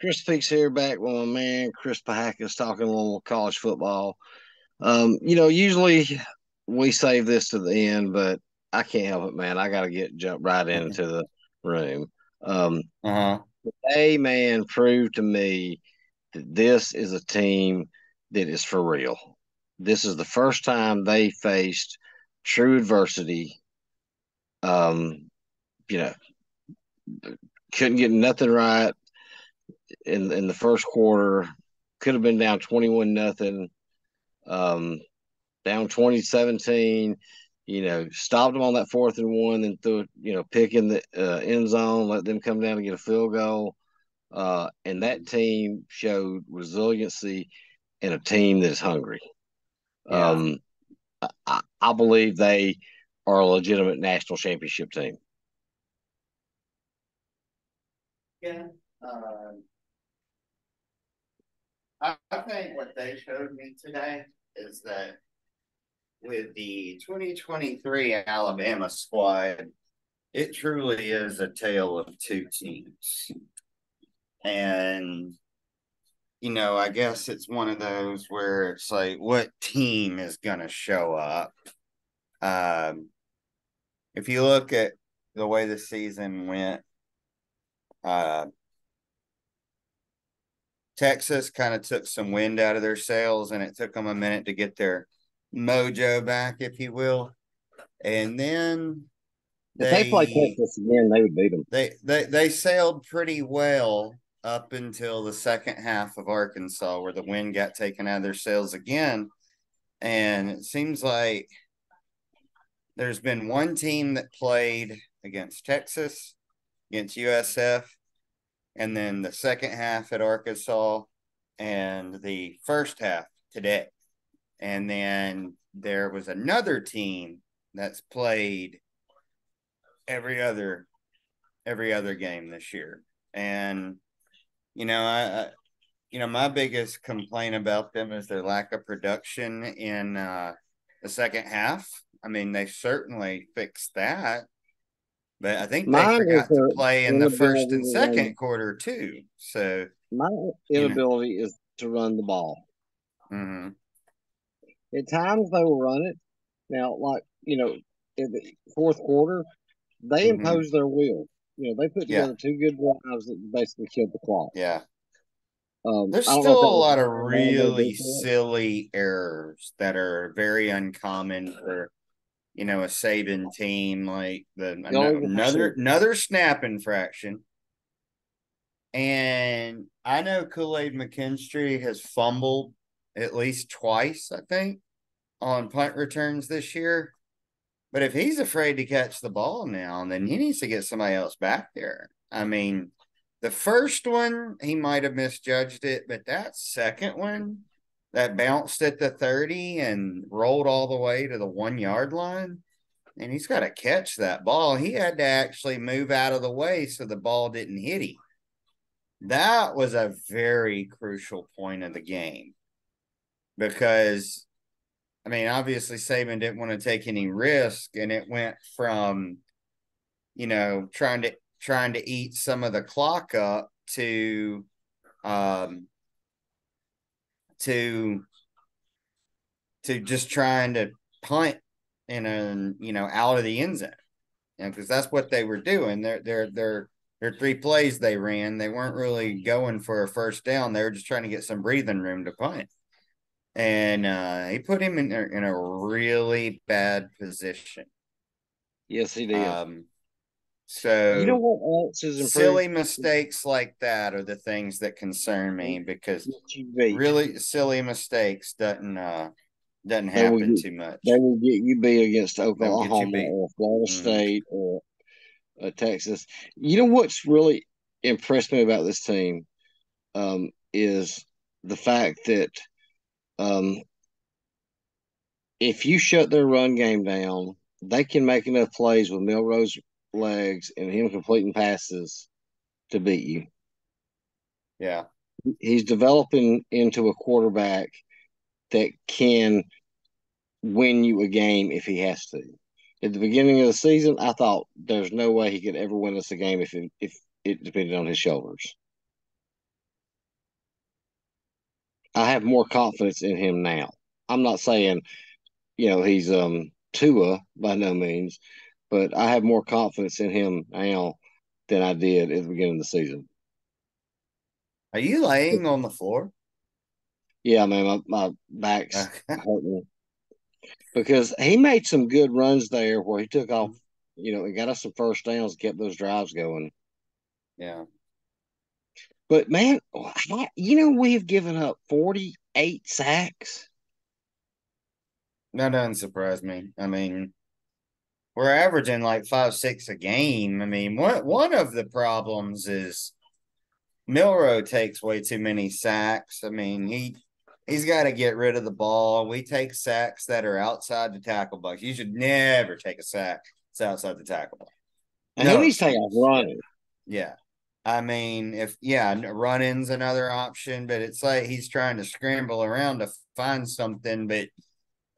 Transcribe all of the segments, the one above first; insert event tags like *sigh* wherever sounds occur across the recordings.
Chris Peeks here, back with my man Chris Pahakis talking a little college football. Um, you know, usually we save this to the end, but I can't help it, man. I got to get jump right into the room. Um, Uh-huh. a man proved to me that this is a team that is for real. This is the first time they faced true adversity. Um, you know, couldn't get nothing right in in the first quarter. Could have been down twenty one nothing. Um, down 2017. You know, stopped them on that fourth and one, and threw you know pick in the uh, end zone, let them come down and get a field goal. Uh, and that team showed resiliency and a team that is hungry. Yeah. Um, I, I believe they are a legitimate national championship team. Yeah. Um, I, think what they showed me today is that with the 2023 Alabama squad, it truly is a tale of two teams. And, you know, I guess it's one of those where it's like, what team is going to show up? Um, if you look at the way the season went, uh, Texas kind of took some wind out of their sails, and it took them a minute to get their mojo back, if you will. And then If they, play Texas again, they would beat them. They they they sailed pretty well up until the second half of Arkansas, where the wind got taken out of their sails again. And it seems like there's been one team that played against Texas, against USF, and then the second half at Arkansas, and the first half today. And then there was another team that's played every other every other game this year. And you know, I, I you know, my biggest complaint about them is their lack of production in uh the second half. I mean, they certainly fixed that. But I think they Mine forgot is to play in the first and inability to run. second quarter too. So, My inability is to run the ball. mhm. At times they will run it. Now, like you know, in the fourth quarter, they Mhm. imposed their will. You know, they put Yeah. together two good drives that basically killed the clock. yeah. Um, There's I don't know if still a lot of really silly errors that are very uncommon for you know a Saban team like the The another another snap infraction. And I know Kool-Aid McKinstry has fumbled at least twice, I think, on punt returns this year. But if he's afraid to catch the ball now, then he needs to get somebody else back there. I mean, the first one, he might have misjudged it, but that second one that bounced at the 30 and rolled all the way to the one yard line, and he's got to catch that ball. He had to actually move out of the way so the ball didn't hit him. That was a very crucial point of the game because I mean, obviously Saban didn't want to take any risk, and it went from, you know, trying to trying to eat some of the clock up to, um, to, to just trying to punt in a you know out of the end zone, and because that's what they were doing. Their their their their three plays they ran, they weren't really going for a first down. They were just trying to get some breathing room to punt and uh, he put him in a, in a really bad position. Yes, he did. Um, so you know what else is improved? silly mistakes like that are the things that concern me because Get you beat. really silly mistakes doesn't uh doesn't happen get- too much. They will get you beat against Oklahoma beat. or Florida Mhm. State or uh, Texas. You know what's really impressed me about this team um, is the fact that um, if you shut their run game down, they can make enough plays with Milroe's legs and him completing passes to beat you. Yeah, He's developing into a quarterback that can win you a game if he has to. At the beginning of the season, I thought there's no way he could ever win us a game if it, if it depended on his shoulders. I have more confidence in him now. I'm not saying, you know, he's um Tua by no means, but I have more confidence in him now than I did at the beginning of the season. Are you laying on the floor? Yeah, man, my, my back's hurting because he made some good runs there where he took off, mm-hmm. you know, and got us some first downs, kept those drives going. Yeah. But man, you know, we have given up 48 sacks. That doesn't surprise me. I mean, we're averaging like five, six a game. I mean, one one of the problems is Milroe takes way too many sacks. I mean, he he's got to get rid of the ball. We take sacks that are outside the tackle box. You should never take a sack that's outside the tackle box. And no, he's taking off running. Yeah. I mean, if yeah, run-in's another option, but it's like he's trying to scramble around to find something. But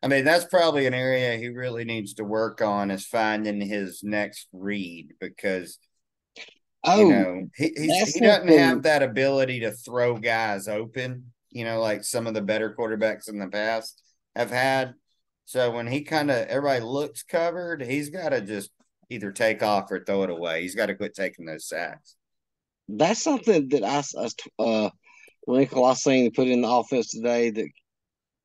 I mean, that's probably an area he really needs to work on is finding his next read because oh, you know he he doesn't have that ability to throw guys open. You know, like some of the better quarterbacks in the past have had. So when he kind of everybody looks covered, he's got to just either take off or throw it away. He's got to quit taking those sacks that's something that I, uh, wrinkle I seen put in the offense today that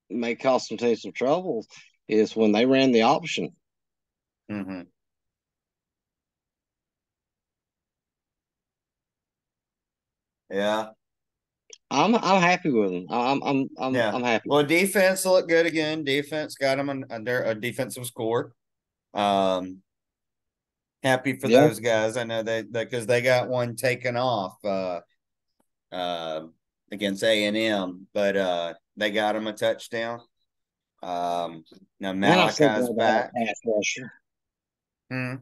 may cost teams some trouble is when they ran the option. Mm-hmm. Yeah. I'm I'm happy with them. I'm I'm I'm yeah. I'm happy. Well, defense looked good again. Defense got them under a defensive score. Um, happy for those guys. I know they because they got one taken off uh, uh, against A and M, but uh, they got him a touchdown. Um, now Malachi's back. pass rusher. Hmm.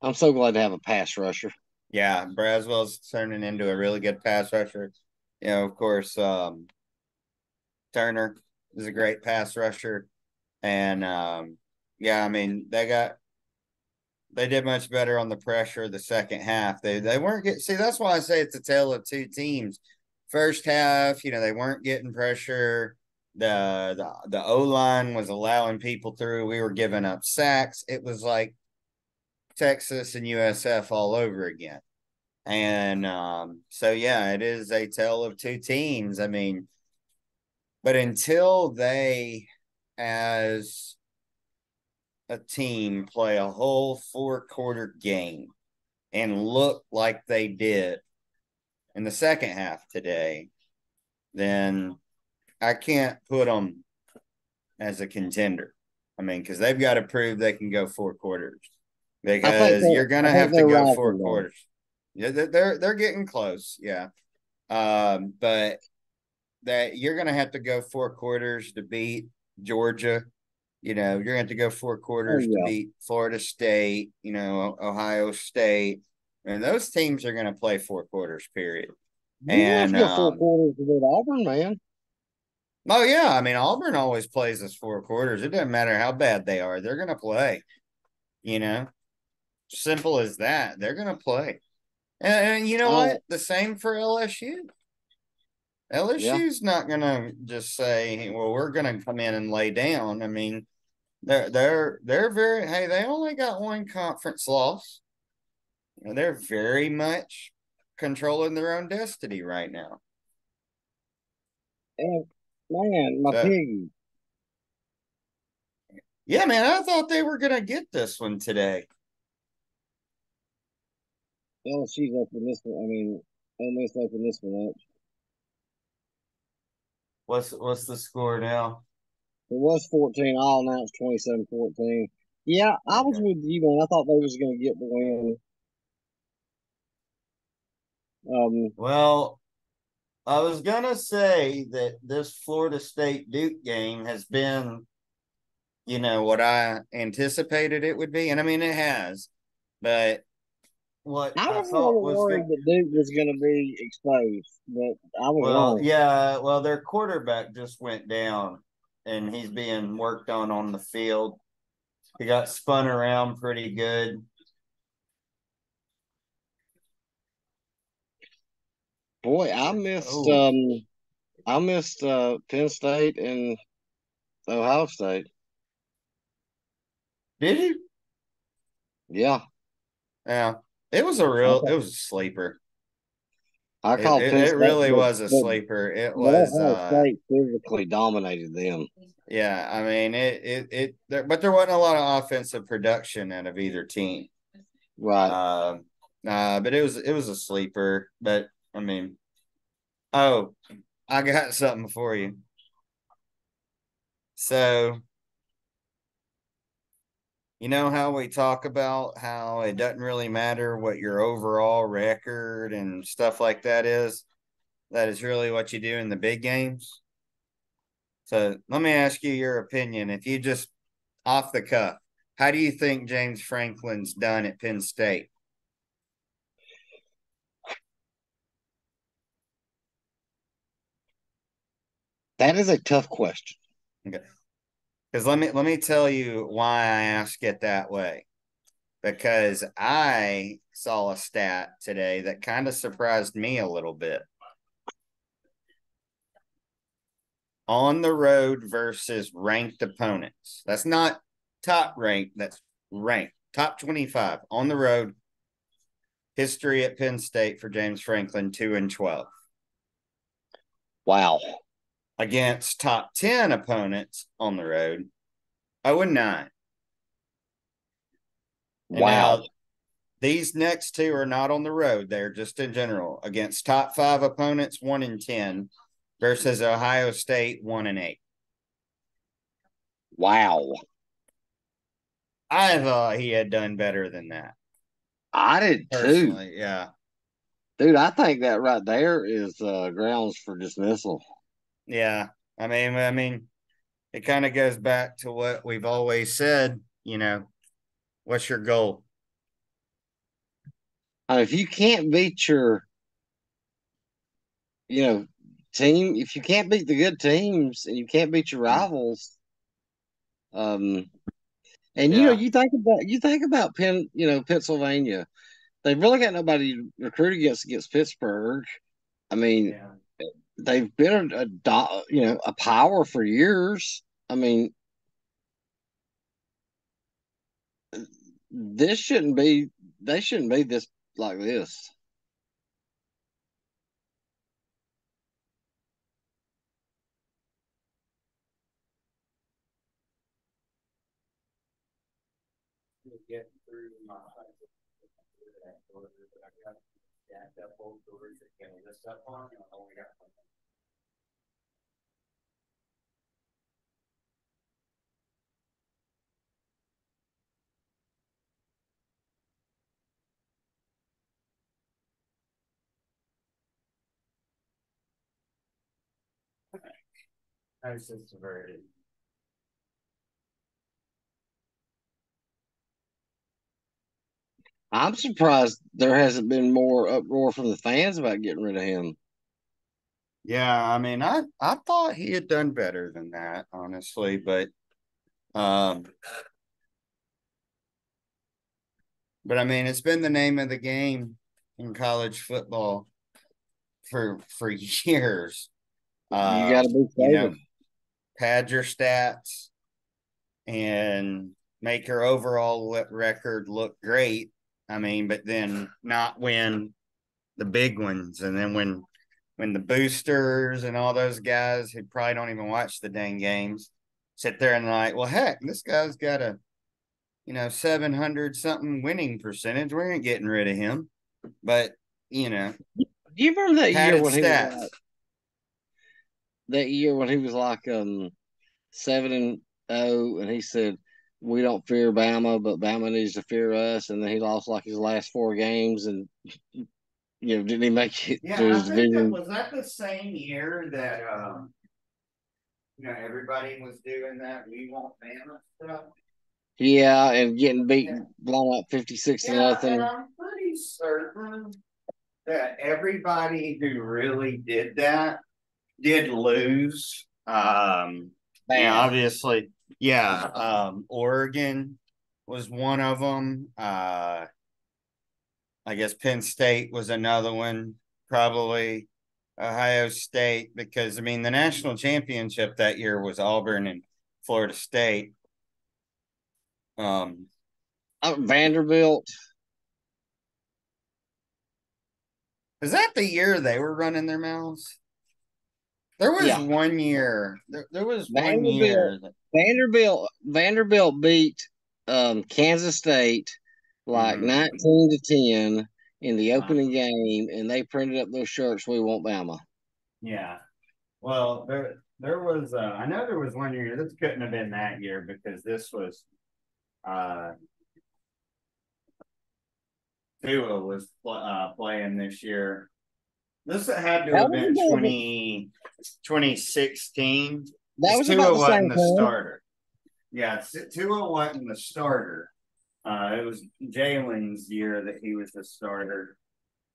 I'm so glad to have a pass rusher. Yeah, Braswell's turning into a really good pass rusher. You know, of course, um, Turner is a great pass rusher, and um, yeah, I mean they got they did much better on the pressure the second half. They they weren't getting see that's why I say it's a tale of two teams. First half, you know, they weren't getting pressure. The the the O line was allowing people through. We were giving up sacks. It was like Texas and USF all over again. And um, so yeah, it is a tale of two teams. I mean, but until they as a team play a whole four quarter game and look like they did in the second half today, then I can't put them as a contender. I mean, because they've got to prove they can go four quarters. Because you're gonna have to go four quarters. Yeah, they're they're getting close. Yeah, um, but that you're gonna have to go four quarters to beat Georgia you know, you're going to have to go four quarters oh, yeah. to beat Florida State, you know, Ohio State. And those teams are going to play four quarters, period. You and um, four quarters with Auburn, man. Oh yeah, I mean Auburn always plays us four quarters. It doesn't matter how bad they are; they're going to play. You know, simple as that. They're going to play. And, and, you know what? The same for LSU. LSU's yeah. not going to just say, "Well, we're going to come in and lay down." I mean, they're they're they're very hey. They only got one conference loss. And they're very much controlling their own destiny right now. And man, my so, piggy. Yeah, man, I thought they were gonna get this one today. LSU's open this one. I mean, Ole Miss open this one up. What's what's the score now? It was 14 all, now it's 27 14. Yeah, I was with you, man. I thought they was going to get the win. Um, well, I was going to say that this Florida State Duke game has been, you know, what I anticipated it would be. And I mean, it has. But what I was a little worried that Duke was going to be exposed, but I was well, wrong. Yeah, well, their quarterback just went down, and he's being worked on on the field. He got spun around pretty good. Boy, I missed. Ooh. Um, I missed uh, Penn State and Ohio State. Did you? Yeah. Yeah. It was a real. It was a sleeper. I It, called it, Penn it really was a sleeper. It was. Ohio Uh, State physically dominated them. yeah. I mean, it. It. It. There, but there wasn't a lot of offensive production out of either team. Right. Um, uh, but it was it was a sleeper. But I mean, oh, I got something for you. So, you know how we talk about how it doesn't really matter what your overall record and stuff like that is. That is really what you do in the big games. So let me ask you your opinion. If you just off the cuff, how do you think James Franklin's done at Penn State? That is a tough question. Okay. Because let me let me tell you why I ask it that way. Because I saw a stat today that kind of surprised me a little bit. On the road versus ranked opponents. That's not top ranked, that's ranked. Top 25 on the road. History at Penn State for James Franklin 2 and 12. Wow. Against top 10 opponents on the road 0 and 9. And Wow. these next two are not on the road. They're just in general against top five opponents, one and ten, versus Ohio State, one and eight. Wow. I thought he had done better than that. I did too. Yeah. Dude, I think that right there is uh, grounds for dismissal. Yeah. I mean, I mean, it kind of goes back to what we've always said, you know, what's your goal? I if you can't beat your, you know, team, if you can't beat the good teams and you can't beat your rivals, um, and you know, you think about you think about Penn, you know, Pennsylvania, they've really got nobody to recruit against against Pittsburgh. I mean, they've been a, a you know a power for years. I mean, this shouldn't be. They shouldn't be this like this. Getting through my old doors that up on, and I only got one. That's just. I'm surprised there hasn't been more uproar from the fans about getting rid of him. Yeah, I mean, I I thought he had done better than that, honestly, but um but I mean, it's been the name of the game in college football for for *laughs* years. Uh, you got to be you know, creative. Pad your stats and make your overall record look great. I mean, but then not win the big ones. And then when when the boosters and all those guys who probably don't even watch the dang games sit there and like, well, heck, this guy's got a you know seven hundred something winning percentage. We ain't getting rid of him. But you know, Do you remember that year when he was stats. That year when he was like um seven and oh, and he said we don't fear Bama, but Bama needs to fear us, and then he lost like his last four games, and you know didn't he make it Yeah, to I his think that was that the same year that um you know everybody was doing that we want Bama stuff. Yeah, and getting beat, Yeah. blown up fifty six to nothing. and I'm pretty certain that everybody who really did that did lose. Um yeah, obviously, yeah. Um, Oregon was one of them. Uh, I guess Penn State was another one, probably. Ohio State because I mean the national championship that year was Auburn and Florida State. Um, uh, Vanderbilt. Is that the year they were running their mouths? There was yeah. one year. There, there was one year. That... Vanderbilt Vanderbilt beat um, Kansas State like mm-hmm. nineteen to ten in the opening game, and they printed up those shirts. We want Bama. Yeah. Well, there there was. Uh, I know there was one year. This couldn't have been that year because this was. Uh, Tua was uh, playing this year. This had to have been 20, 2016. That was Tua wasn't the time. starter. Yeah, Tua wasn't the starter. Uh, it was Jalen's year that he was the starter.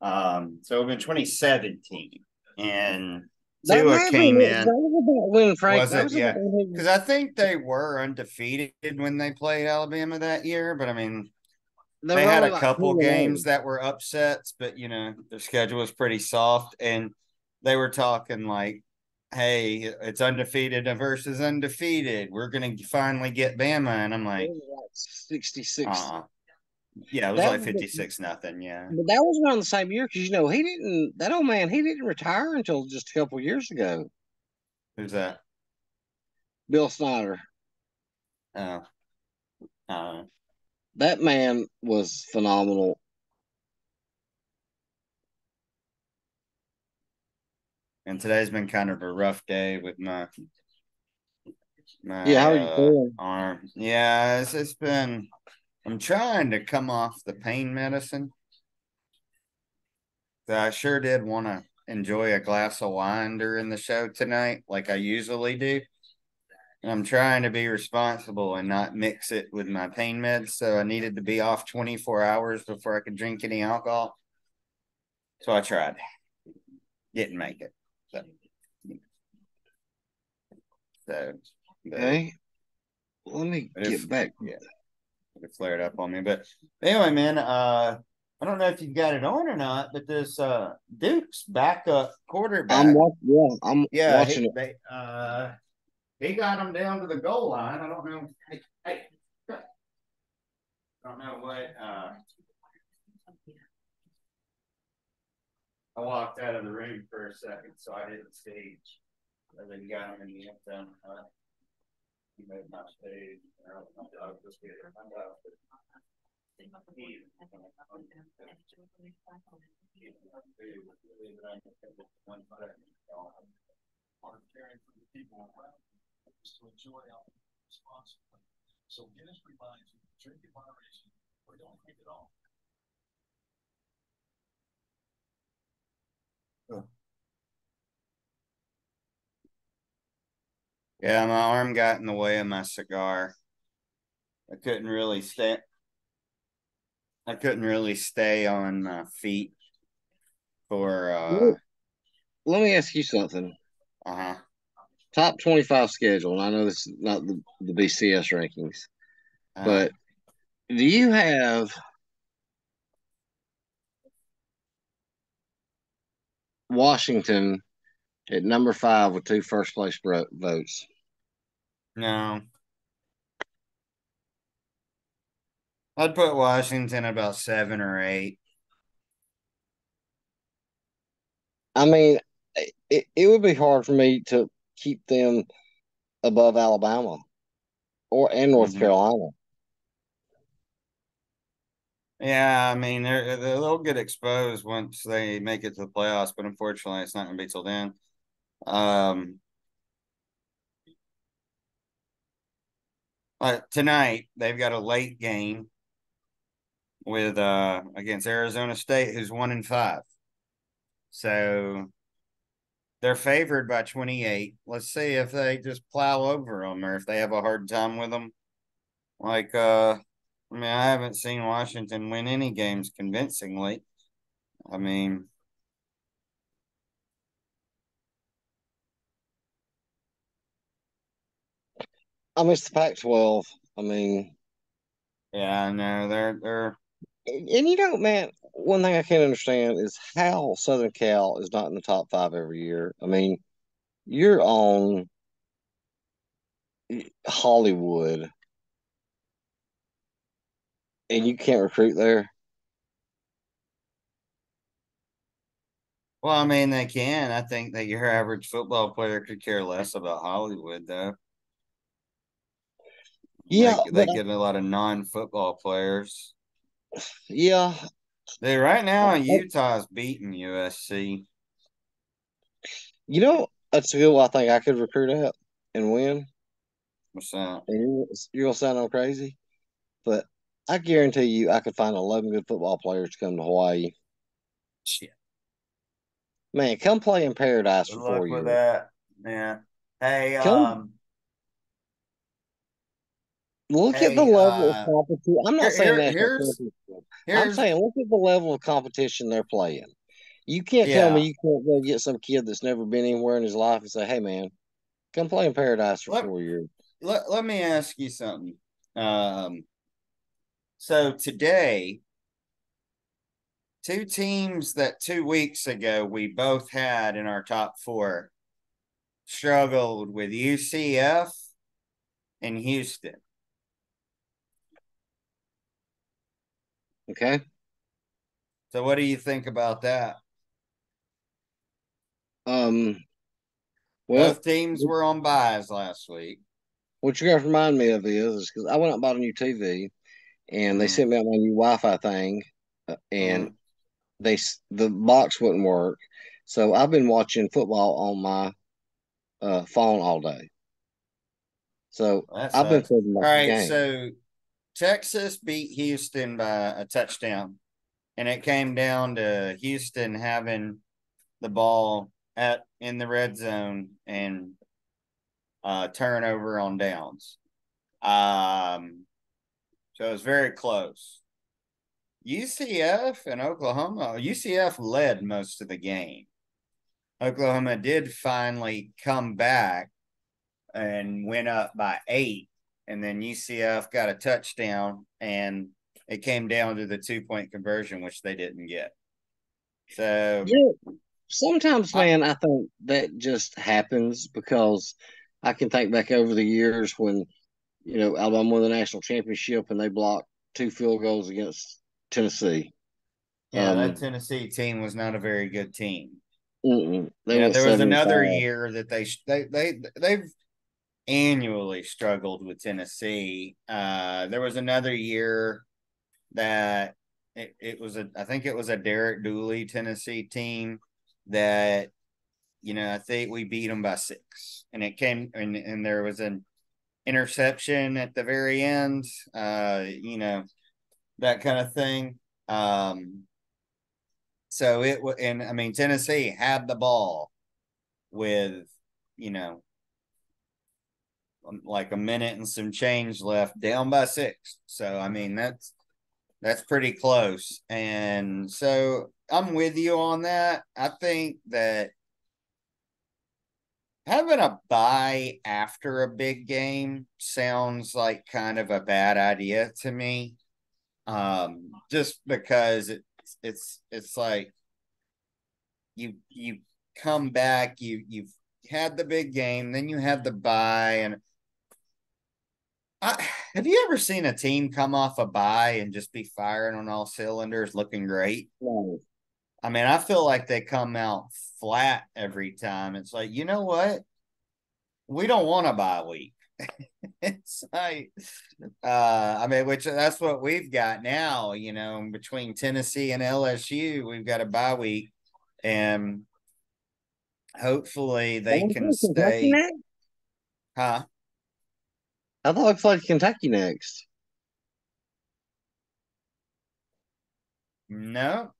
Um, so it been 2017, and Tua came in. When Frank was it? Yeah, because I think they were undefeated when they played Alabama that year. But I mean, they, they had a couple games that were upsets, but you know their schedule was pretty soft, and they were talking like, "Hey, it's undefeated versus undefeated. We're gonna finally get Bama," and I'm like, "66." Uh-uh. Yeah, it was that like fifty six nothing. Yeah, but that was around the same year because you know he didn't. That old man he didn't retire until just a couple years ago. Who's that? Bill Snyder. Oh. Uh, that man was phenomenal. And today's been kind of a rough day with my my yeah, how are you uh, feeling? arm. Yeah, it's, it's been. I'm trying to come off the pain medicine. I sure did want to enjoy a glass of wine during the show tonight, like I usually do. I'm trying to be responsible and not mix it with my pain meds. So I needed to be off 24 hours before I could drink any alcohol. So I tried. Didn't make it. So, so okay. Let me get back. Yeah. It flared up on me. But anyway, man, uh I don't know if you've got it on or not, but this uh Duke's backup quarterback. I'm watching. Yeah, I'm yeah, watching he, it. They, uh, he got him down to the goal line. I don't know. Hey, hey. I don't know what. Uh, I walked out of the room for a second, so I didn't see. And then got him in the end zone. Uh, he made my stage. I was just getting my dog. He, people is to enjoy alcohol responsibly. So Guinness reminds you, drink in moderation or don't drink at all. Yeah, my arm got in the way of my cigar. I couldn't really stay. I couldn't really stay on my feet for. uh Let me ask you something. Uh huh top 25 schedule. And I know this is not the, the BCS rankings, uh, but do you have Washington at number five with two first place votes? No. I'd put Washington about seven or eight. I mean, it, it would be hard for me to keep them above Alabama or and North mm-hmm. Carolina. Yeah, I mean they're they'll get exposed once they make it to the playoffs, but unfortunately, it's not going to be till then. Um, uh, tonight they've got a late game with uh against Arizona State, who's one in five. So they're favored by 28. Let's see if they just plow over them or if they have a hard time with them. Like, uh, I mean, I haven't seen Washington win any games convincingly. I mean, I miss the Pac-12. I mean, yeah, I know they're they're, and you know, man, one thing I can't understand is how Southern Cal is not in the top five every year. I mean, you're on Hollywood and you can't recruit there. Well, I mean, they can. I think that your average football player could care less about Hollywood, though. Yeah, they, they get a lot of non-football players. Yeah, they right now Utah's beating USC. You know, that's a good I think I could recruit at and win. What's that? And you're gonna sound all crazy, but I guarantee you, I could find eleven good football players to come to Hawaii. Shit. Man, come play in paradise Good for four with years. that. Yeah. Hey, come, um, look hey, at the level uh, of competition. I'm not here, saying that. here's, I'm saying look at the level of competition they're playing. You can't yeah. tell me you can't go get some kid that's never been anywhere in his life and say, "Hey, man, come play in paradise for let, four years." Let Let me ask you something. Um, so today, two teams that two weeks ago we both had in our top four struggled with UCF and Houston. Okay. So what do you think about that? Um well both teams were on byes last week. What you're gonna remind me of is because I went out and bought a new TV and mm. they sent me out my new Wi-Fi thing uh, and mm they the box wouldn't work. So I've been watching football on my uh, phone all day. So I've been all right. Game. So Texas beat Houston by a touchdown, and it came down to Houston having the ball at in the red zone and uh, turnover on downs. Um, so it was very close. UCF and Oklahoma, UCF led most of the game. Oklahoma did finally come back and went up by eight, and then UCF got a touchdown, and it came down to the two point conversion, which they didn't get. So, yeah, sometimes, man, I, I think that just happens because I can think back over the years when you know Alabama won the national championship and they blocked two field goals against Tennessee. Yeah, um, that Tennessee team was not a very good team. Yeah, there was another year that they they they they've annually struggled with Tennessee. Uh, there was another year that it, it was a I think it was a Derek Dooley Tennessee team that you know I think we beat them by six, and it came and and there was an interception at the very end. Uh, you know that kind of thing. Um, so it and I mean Tennessee had the ball with you know like a minute and some change left, down by six. So I mean that's that's pretty close, and so I'm with you on that. I think that having a bye after a big game sounds like kind of a bad idea to me um, just because it's it's it's like you you come back, you you've had the big game, then you have the bye, and I, have you ever seen a team come off a bye and just be firing on all cylinders, looking great? No. I mean, I feel like they come out flat every time. It's like, you know what? We don't want a bye week. *laughs* it's like, uh, I mean, which that's what we've got now, you know, between Tennessee and LSU, we've got a bye week, and hopefully they can stay. Huh? I thought we played Kentucky next. No.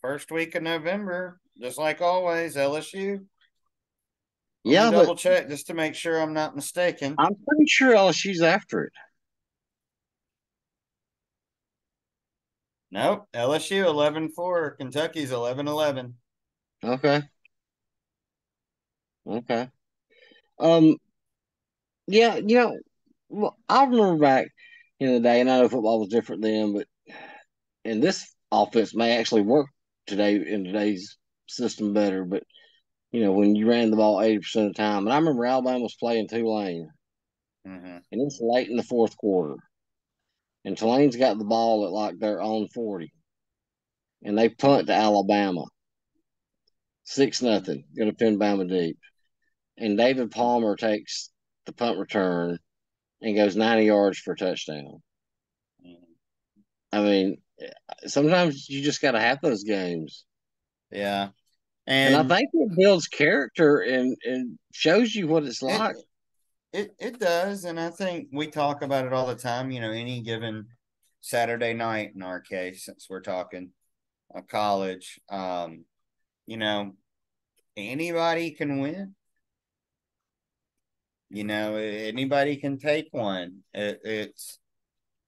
First week of November, just like always, LSU. Yeah, double check just to make sure I'm not mistaken. I'm pretty sure LSU's after it. Nope, LSU 11-4, Kentucky's 11-11. Okay. Okay. Um. Yeah, you know, well, I remember back in the day, and I know football was different then, but and this offense may actually work today in today's system better. But you know, when you ran the ball eighty percent of the time, and I remember Alabama was playing Tulane, mm-hmm. and it's late in the fourth quarter, and Tulane's got the ball at like their own forty, and they punt to Alabama, six nothing, going to pin Bama deep, and David Palmer takes the punt return and goes ninety yards for a touchdown. I mean, sometimes you just got to have those games. Yeah. And, and, I think it builds character and, and shows you what it's like. It, it, it does. And I think we talk about it all the time. You know, any given Saturday night in our case, since we're talking a college, um, you know, anybody can win. You know, anybody can take one. It, it's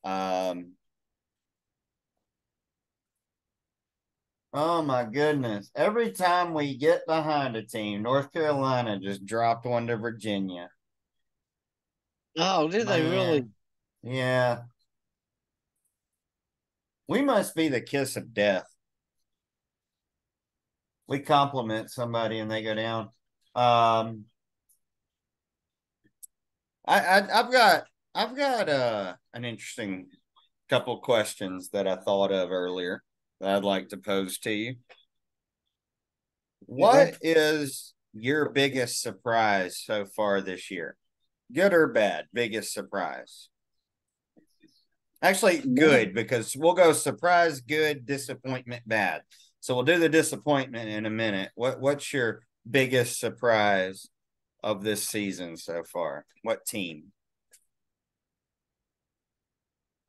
um Oh my goodness. Every time we get behind a team, North Carolina just dropped one to Virginia. Oh, did Man. they really? Yeah. We must be the kiss of death. We compliment somebody and they go down. Um I, I have got I've got uh an interesting couple questions that I thought of earlier that I'd like to pose to you. What is your biggest surprise so far this year? Good or bad? Biggest surprise? Actually, good because we'll go surprise, good, disappointment, bad. So we'll do the disappointment in a minute. What What's your biggest surprise of this season so far? What team?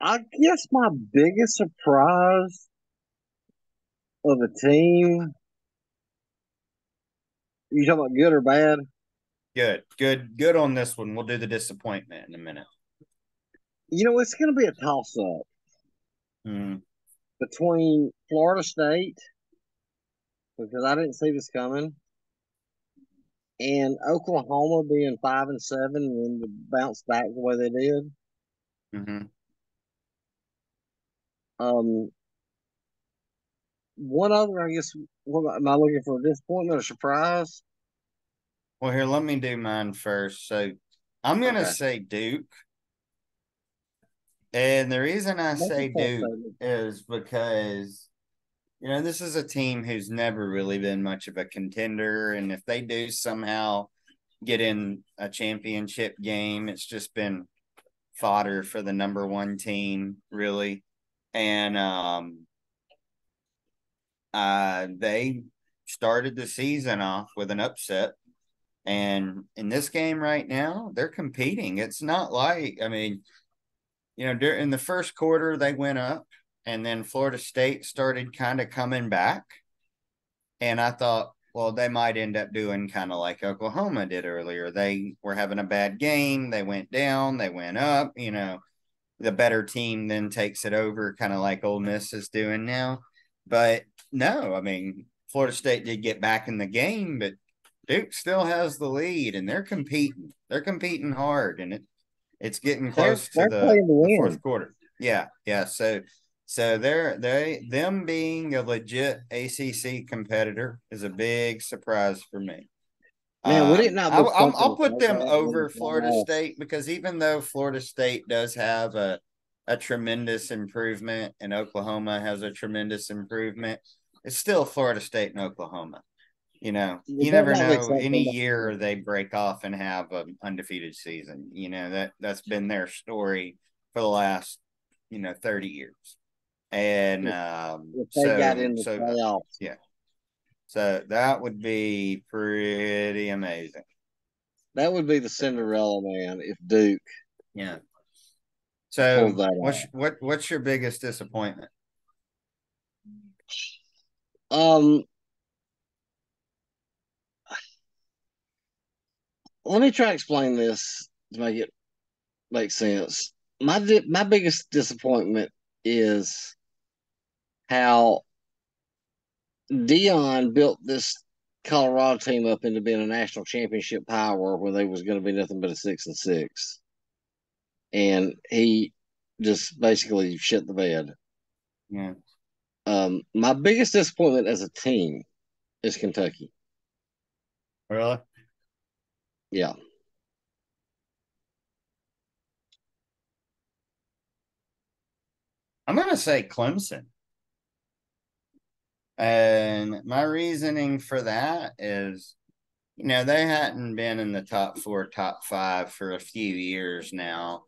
I guess my biggest surprise of a team. You talking about good or bad? Good, good, good on this one. We'll do the disappointment in a minute. You know, it's going to be a toss up mm-hmm. between Florida State, because I didn't see this coming, and Oklahoma being five and seven and then bounce back the way they did. Mm-hmm. Um, one other, I guess, what am I looking for? A disappointment or surprise? Well, here, let me do mine first. So I'm going to okay. say Duke. And the reason I That's say Duke is because, you know, this is a team who's never really been much of a contender. And if they do somehow get in a championship game, it's just been fodder for the number one team, really. And, um, uh, they started the season off with an upset. And in this game right now, they're competing. It's not like, I mean, you know, in the first quarter, they went up, and then Florida State started kind of coming back. And I thought, well, they might end up doing kind of like Oklahoma did earlier. They were having a bad game. They went down, they went up, you know, the better team then takes it over, kind of like Ole Miss is doing now. But no, I mean, Florida State did get back in the game, but Duke still has the lead and they're competing. They're competing hard and it it's getting close they're, to they're the, the fourth quarter. Yeah, yeah. So so they're they them being a legit ACC competitor is a big surprise for me. Man, would it not? Um, I, will put them over Florida State because even though Florida State does have a a tremendous improvement and Oklahoma has a tremendous improvement, it's still Florida State and Oklahoma. You know, you never know. Any year they break off and have an undefeated season. You know that that's been their story for the last you know thirty years. And um, so, so playoffs. yeah, so that would be pretty amazing. That would be the Cinderella man if Duke. Yeah. So what's what what's your biggest disappointment? Um, let me try to explain this to make it make sense. My di- my biggest disappointment is how Deion built this Colorado team up into being a national championship power where they was going to be nothing but a six and six, and he just basically shit the bed. Yeah. Um, my biggest disappointment as a team is Kentucky. Really? Yeah. I'm going to say Clemson. And my reasoning for that is, you know, they hadn't been in the top four, top five for a few years now,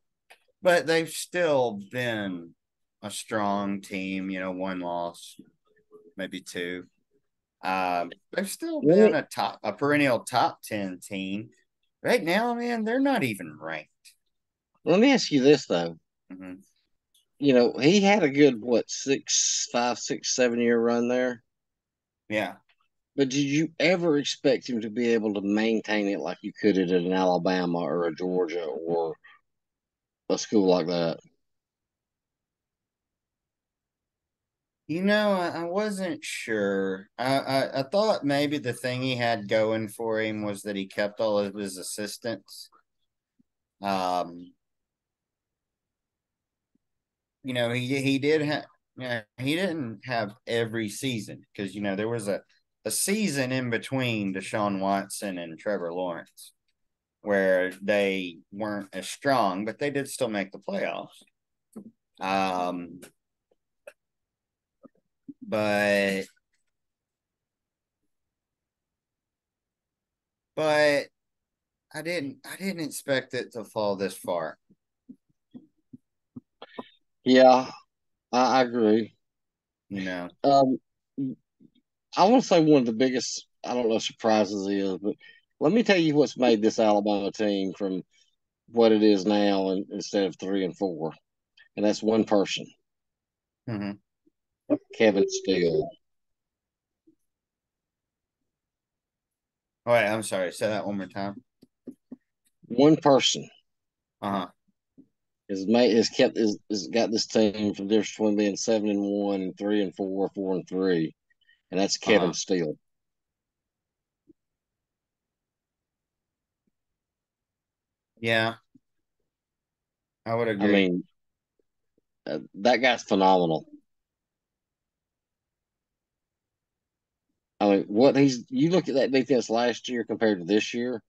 but they've still been a strong team, you know, one loss, maybe two. Um, they've still been a top, a perennial top 10 team. Right now, man, they're not even ranked. Let me ask you this, though. Mhm. You know, he had a good, what, six, five, six, seven year run there. Yeah. But did you ever expect him to be able to maintain it like you could at an Alabama or a Georgia or a school like that? You know, I, wasn't sure. I, I, I thought maybe the thing he had going for him was that he kept all of his assistants. Um, you know, he he did have you know, he didn't have every season because you know there was a a season in between Deshaun Watson and Trevor Lawrence where they weren't as strong, but they did still make the playoffs. Um, but but I didn't I didn't expect it to fall this far. Yeah, I, I agree. You know, Um, I want to say one of the biggest, I don't know, surprises is, but let me tell you what's made this Alabama team from what it is now and, instead of three and four. And that's one person, Mhm. Kevin Steele. Oh, wait, I'm sorry. Say that one more time. One person Uh huh. Has made has kept has, has got this team from difference between being seven and one and three and four, four and three, and that's Kevin Uh-huh. Steele. Yeah, I would agree. I mean, uh, that guy's phenomenal. I mean, what he's you look at that defense last year compared to this year.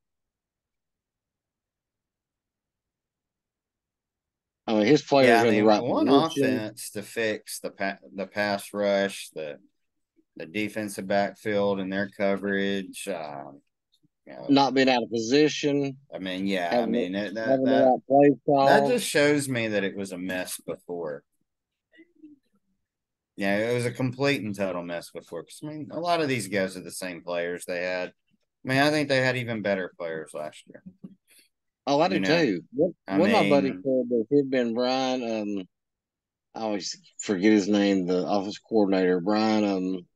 I mean, his players yeah, I are in the right one offense to fix the pa- the pass rush, the the defensive backfield and their coverage. Um, you know, not being out of position, I mean, yeah, I mean it, that that that just shows me that it was a mess before. Yeah, it was a complete and total mess before. Because I mean, a lot of these guys are the same players they had. I mean, I think they had even better players last year. Oh, I do you know, too. What, I what my buddy mean- said that it'd been Brian, um, I always forget his name, the office coordinator, Brian, um,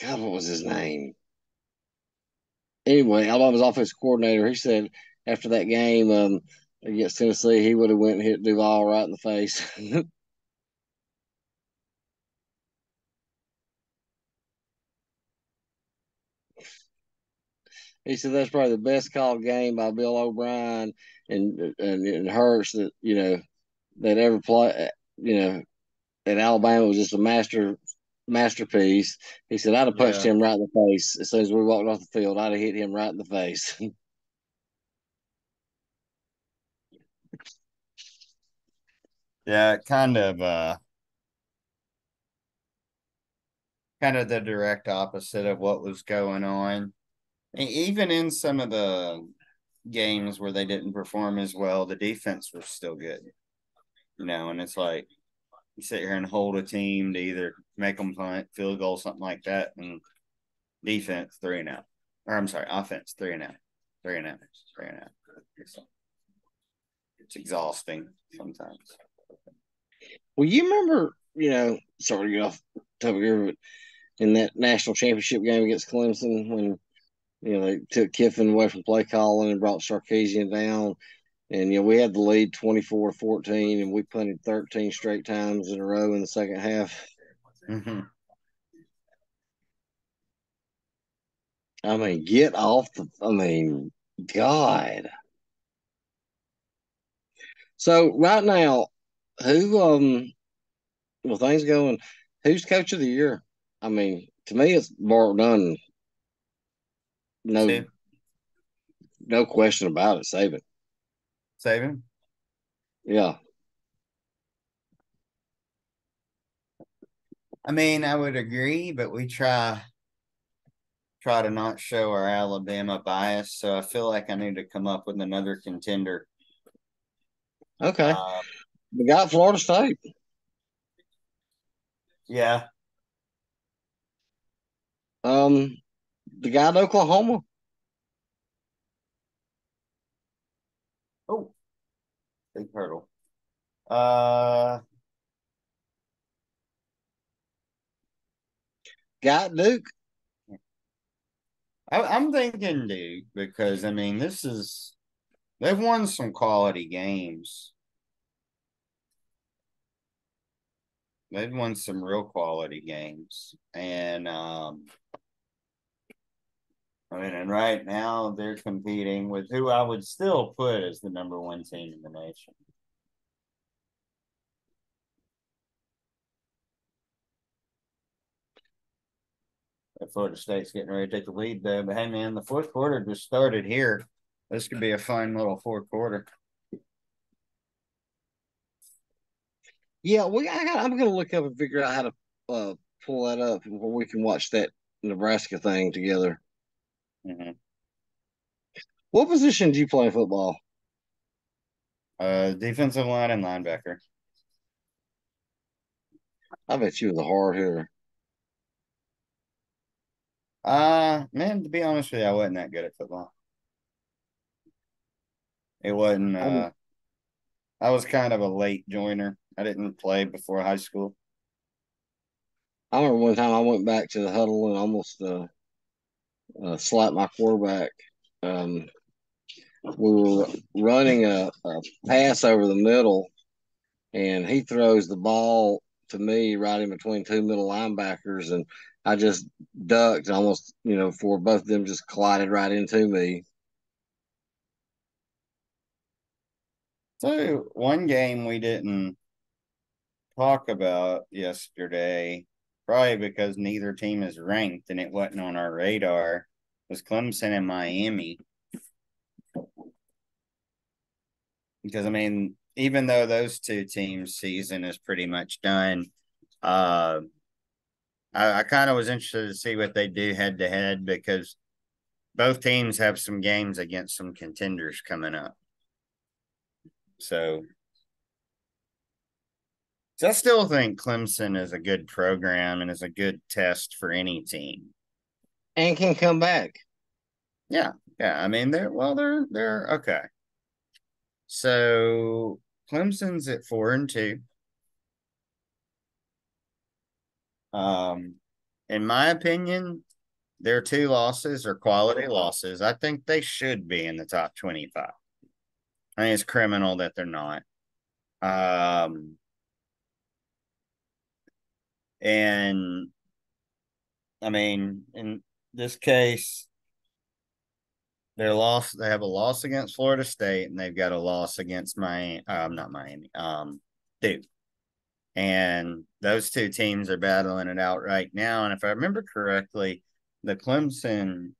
God, what was his name? Anyway, Alabama's office coordinator, he said after that game, um, against Tennessee, he would have went and hit Duval right in the face. *laughs* He said that's probably the best called game by Bill O'Brien and and it hurts that you know that ever play. You know that Alabama was just a master masterpiece. He said I'd have punched Yeah. him right in the face as soon as we walked off the field. I'd have hit him right in the face. *laughs* Yeah, kind of uh kind of the direct opposite of what was going on. Even in some of the games where they didn't perform as well, the defense was still good. You know, and it's like you sit here and hold a team to either make them punt, field goal, something like that, and defense three and out. Or I'm sorry, offense three and out, three and out, three and out. It's, it's exhausting sometimes. well, you remember, you know, sorry to get off topic here, but in that national championship game against Clemson when you know they took Kiffin away from play calling and brought Sarkisian down. And you know, we had the lead 24 to 14, and we punted 13 straight times in a row in the second half. hmm I mean, get off the. I mean, God. So right now, who um well, things going. Who's coach of the year? I mean, to me, it's Bart Dunn. No, Save, no question about it. Saban. save him. Yeah. I mean, I would agree, but we try try to not show our Alabama bias. So I feel like I need to come up with another contender. Okay. Uh, we got Florida State. yeah, Um, the guy in Oklahoma. Oh, big hurdle. Uh, Got Duke. I, I'm thinking Duke because I mean this is they've won some quality games. They've won some real quality games, and um, I mean, and right now they're competing with who I would still put as the number one team in the nation. Florida State's getting ready to take the lead though. But hey, man, the fourth quarter just started here. This could be a fine little fourth quarter. Yeah, we. I got. I'm gonna look up and figure out how to uh, pull that up where we can watch that Nebraska thing together. Mm-hmm. What position do you play football? Uh, defensive line and linebacker. I bet you was a hard hitter. Uh, man, to be honest with you, I wasn't that good at football. It wasn't. Uh, I was kind of a late joiner. I didn't play before high school. I remember one time I went back to the huddle and almost uh, uh, slapped my quarterback. Um, we were running a, a pass over the middle, and he throws the ball to me right in between two middle linebackers, and I just ducked almost, you know, for both of them just collided right into me. So one game we didn't talk about yesterday, probably because neither team is ranked and it wasn't on our radar, was Clemson and Miami. Because I mean, even though those two teams' season is pretty much done, uh, I, I kind of was interested to see what they do head to head because both teams have some games against some contenders coming up. So, so I still think Clemson is a good program and is a good test for any team. And can come back. Yeah, yeah. I mean, they're well, they're they're okay. So Clemson's at four and two. Um, in my opinion, their two losses are quality losses. I think they should be in the top 25. I think it's criminal that they're not. Um, and I mean, in this case, they're lost. They have a loss against Florida State, and they've got a loss against Miami. Um, not Miami. Um, Duke. And those two teams are battling it out right now. And if I remember correctly, the Clemson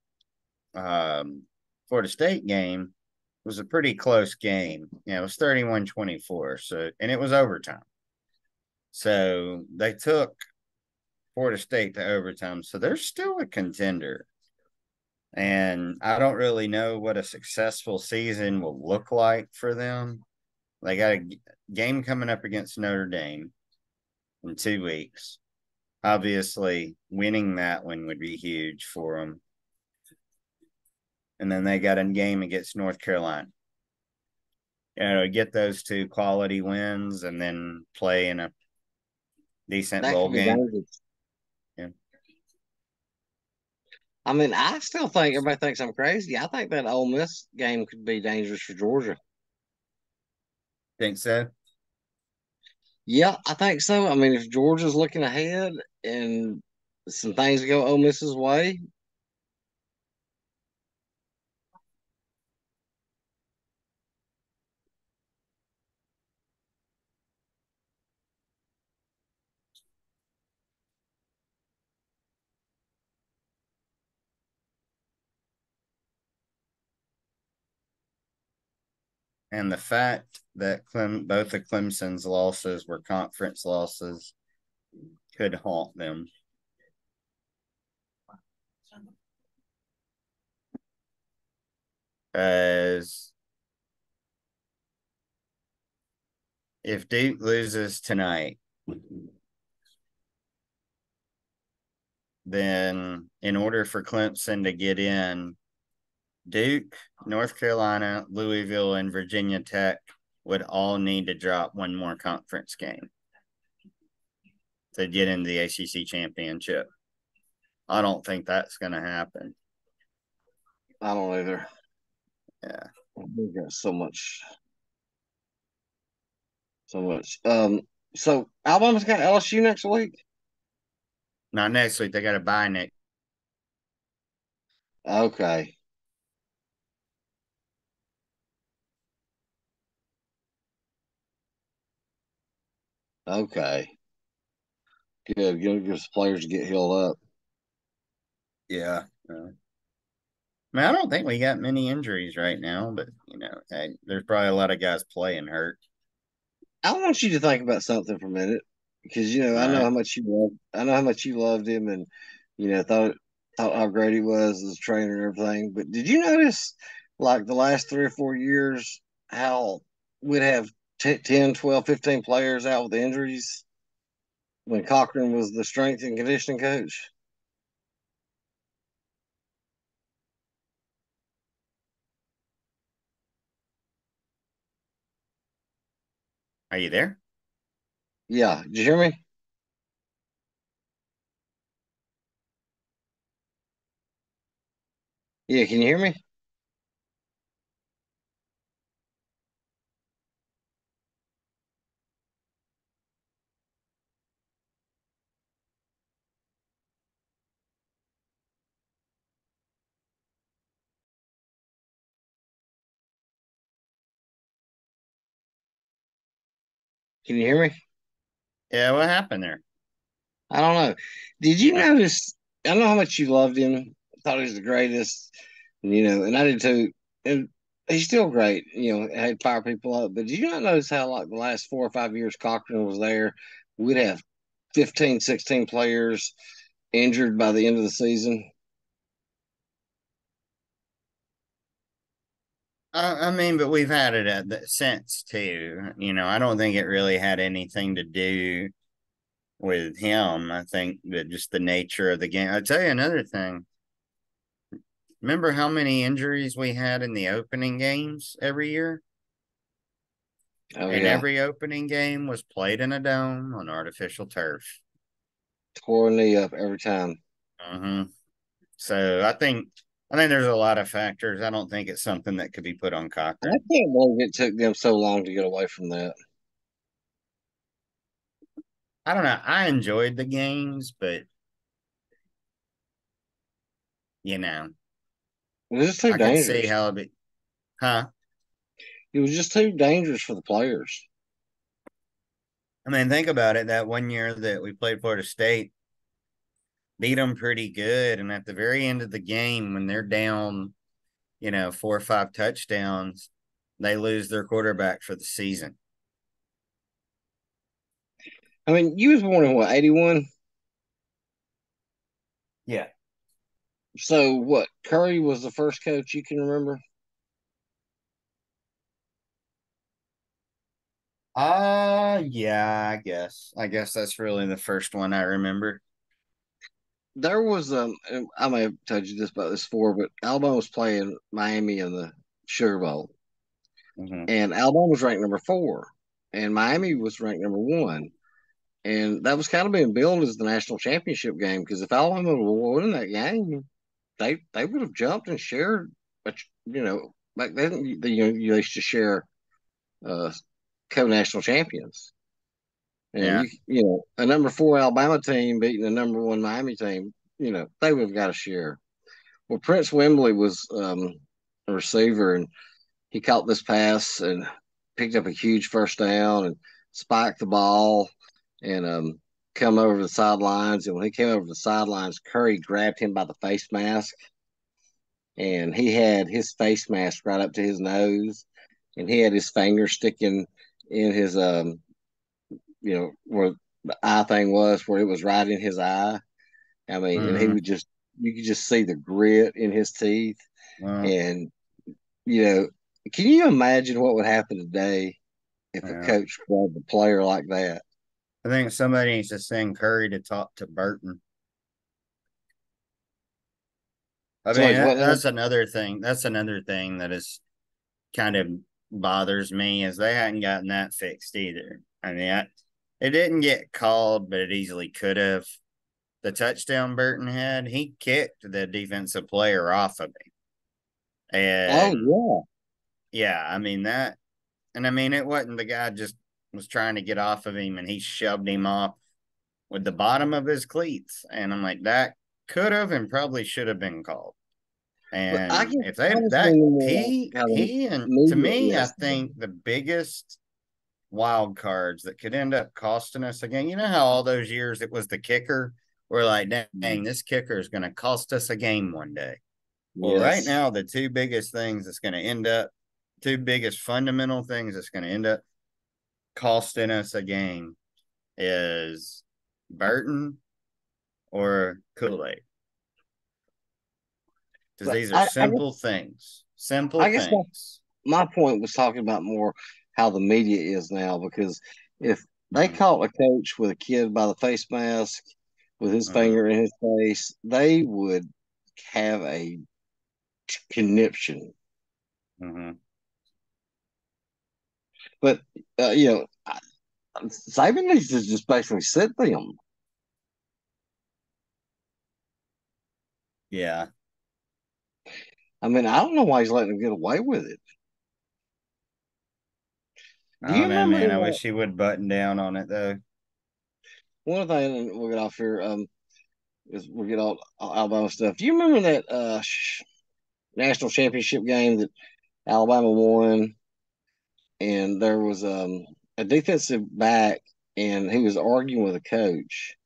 um, Florida State game was a pretty close game. Yeah, it was 31 24. So, and it was overtime. So they took Florida State to overtime. So they're still a contender. And I don't really know what a successful season will look like for them. They got a game coming up against Notre Dame in two weeks. Obviously, winning that one would be huge for them. And then they got a game against North Carolina. You know, get those two quality wins and then play in a decent That bowl game. dangerous. Yeah. I mean, I still think everybody thinks I'm crazy. I think that Ole Miss game could be dangerous for Georgia. Think so? Yeah, I think so. I mean, if Georgia's looking ahead and some things go Ole Miss's way, And the fact that Clem, both of Clemson's losses were conference losses could haunt them. As if Duke loses tonight, then in order for Clemson to get in, Duke, North Carolina, Louisville, and Virginia Tech would all need to drop one more conference game to get into the ACC championship. I don't think that's going to happen. I don't either. Yeah. We got so much. So much. Um, so Alabama's got LSU next week. Not next week. They got to bye next. Okay. Okay. Good. Give your players to get healed up. Yeah. I mean, I don't think we got many injuries right now, but you know, hey, there's probably a lot of guys playing hurt. I want you to think about something for a minute because you know I know how much you love. I know how much you loved him, and you know thought thought how great he was as a trainer and everything. But did you notice, like the last three or four years, how we'd have t- 10, 12, 15 players out with injuries when Cochran was the strength and conditioning coach? Are you there? Yeah. Did you hear me? Yeah, can you hear me? Can you hear me? Yeah, what happened there? I don't know. Did you notice? I don't know how much you loved him. I Thought he was the greatest, you know, and I did too. And he's still great, you know, had fire people up. But did you not notice how, like, the last four or five years Cochran was there, we'd have 15, 16 players injured by the end of the season? I, I mean, but we've had it at the since too. You know, I don't think it really had anything to do with him. I think that just the nature of the game. I'll tell you another thing. Remember how many injuries we had in the opening games every year? Oh, and yeah. every opening game was played in a dome on artificial turf. Tore knee up every time. hmm So I think I think there's a lot of factors. I don't think it's something that could be put on I Cochran. can't believe it took them so long to get away from that. I don't know. I enjoyed the games, but you know, It was just too I dangerous. see how be, huh? It was just too dangerous for the players. I mean, think about it. That one year that we played Florida State, beat them pretty good, and at the very end of the game, when they're down, you know, four or five touchdowns, they lose their quarterback for the season. I mean, you was born in what, 81? Yeah. So what, Curry was the first coach you can remember? Uh yeah, I guess. I guess that's really the first one I remember. There was um I may have told you this about this before, but Alabama was playing Miami in the Sugar Bowl. Mhm. And Alabama was ranked number four, and Miami was ranked number one. And that was kind of being billed as the national championship game because if Alabama would won that game, they they would have jumped and shared. But you know, back then they, you know, you used to share uh, co-national champions. And Yeah. you, you know, a number four Alabama team beating a number one Miami team, you know, they would have got a share. Well, Prince Wimbley was um, a receiver, and he caught this pass and picked up a huge first down and spiked the ball and um, come over the sidelines. And when he came over the sidelines, Curry grabbed him by the face mask, and he had his face mask right up to his nose. and he had his finger sticking in his um, you know, where the eye thing was, where it was right in his eye. I mean, mm-hmm. and he mm-hmm. would just you could just see the grit in his teeth, wow. and you know, can you imagine what would happen today if yeah. a coach grabbed a player like that? I think somebody needs to send Curry to talk to Burton. I mean, that, that's another thing. That's another thing that is kind of bothers me is they hadn't gotten that fixed either. I mean, I, it didn't get called, but it easily could have. The touchdown Burton had, he kicked the defensive player off of him. And oh yeah. Yeah, I mean that and I mean it wasn't the guy just was trying to get off of him and he shoved him off with the bottom of his cleats. And I'm like, that could have and probably should have been called. And if they that he he and to me, I think the biggest wild cards that could end up costing us again. You know how all those years it was the kicker. We're like, dang, mm-hmm. this kicker is going to cost us a game one day. Well, yes. right now, the two biggest things that's going to end up, two biggest fundamental things that's going to end up costing us a game is Burton or Kool Aid. Because these are simple I guess, things. Simple I guess things. My, my point was talking about more how the media is now because if they mm-hmm. caught a coach with a kid by the face mask with his mm-hmm. finger in his face, they would have a conniption. Mm-hmm. But uh, you know, Saban needs to just basically sit them. Yeah. I mean, I don't know why he's letting them get away with it. Do oh man, man, I wish he would button down on it though. One thing we'll get off here um is we'll get all, all Alabama stuff. Do you remember that uh national championship game that Alabama won? And there was um a defensive back and he was arguing with a coach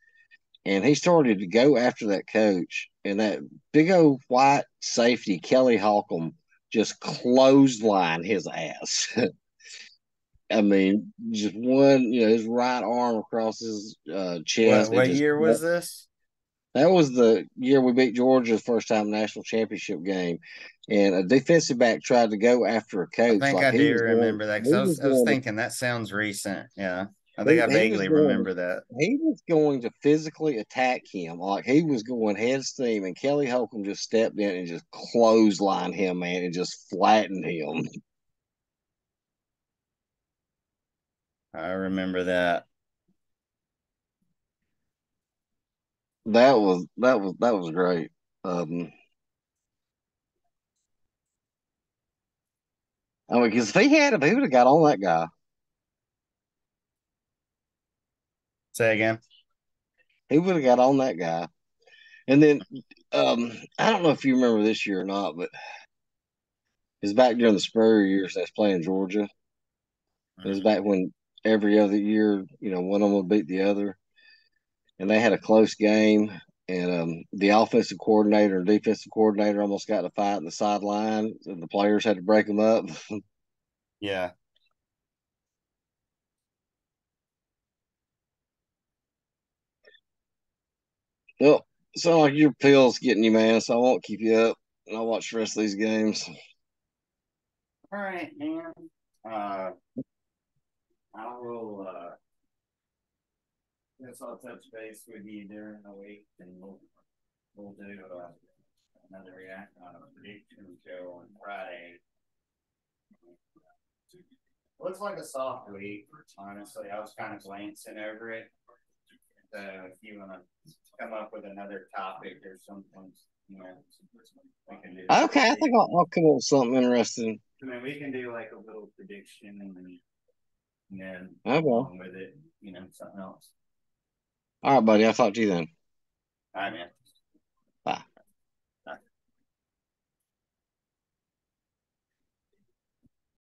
and he started to go after that coach and that big old white safety kelly holcomb just clothesline his ass *laughs* I mean, just one, you know, his right arm across his uh, chest. What, what year was this? That was the year we beat Georgia the first time national championship game, and a defensive back tried to go after a coach. I think like I do remember going, that because I was, I was thinking that sounds recent. Yeah, I think he, I vaguely going, remember that. He was going to physically attack him, like he was going head steam, and Kelly Holcomb just stepped in and just clotheslined him, man, and just flattened him. I remember that. That was that was that was great. Um, I mean, because if he had if he would have got on that guy. Say again. He would have got on that guy. And then um, I don't know if you remember this year or not, but it's back during the Spurrier years that's playing Georgia. It was back when every other year, you know, one of them would beat the other. And they had a close game. And um, the offensive coordinator and defensive coordinator almost got in a fight in the sideline, and the players had to break them up. *laughs* yeah. Well, sound like your pill's getting you, man. So I won't keep you up. And I'll watch the rest of these games. All right, man. Uh, I will, uh, guess I'll touch base with you during the week and we'll, we'll do, uh, another react on a prediction show on Friday. Looks like a soft week, honestly. I was kind of glancing over it. So if you want to come up with another topic or something, you know, we can do. Okay, I think I'll, I'll come up with something interesting. I mean, we can do like a little prediction and then and then okay. along with it, you know, something else. All right, buddy. I'll talk to you then. All right, man.